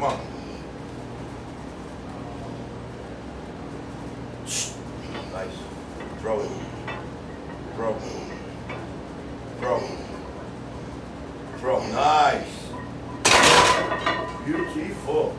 Come on. Nice. Throw it. Throw. Throw. Throw. Nice. Beautiful.